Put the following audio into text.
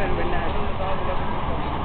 and we're not.